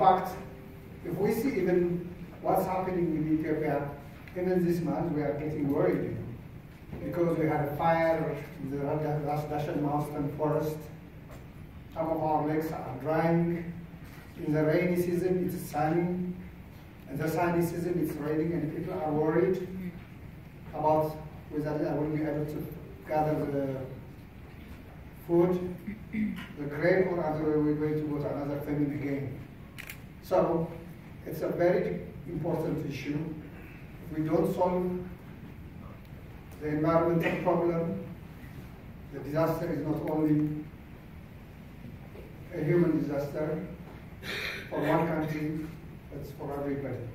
fact, if we see even what's happening in Ethiopia, even this month, we are getting worried because we had a fire in the Russian mountain forest. Some of our lakes are drying. In the rainy season, it's sunny. In the sunny season, it's raining, and people are worried about whether they will be able to gather the food, the grain, or are we going to go to another famine again? So it's a very important issue. If we don't solve the environmental problem, the disaster is not only a human disaster for one country, it's for everybody.